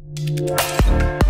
Yeah.